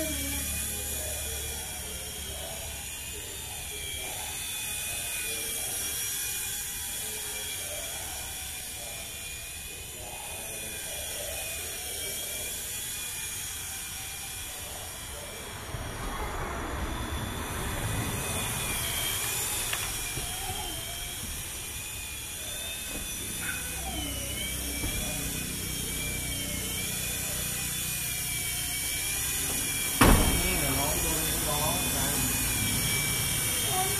ね。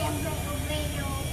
bamboo, bamboo.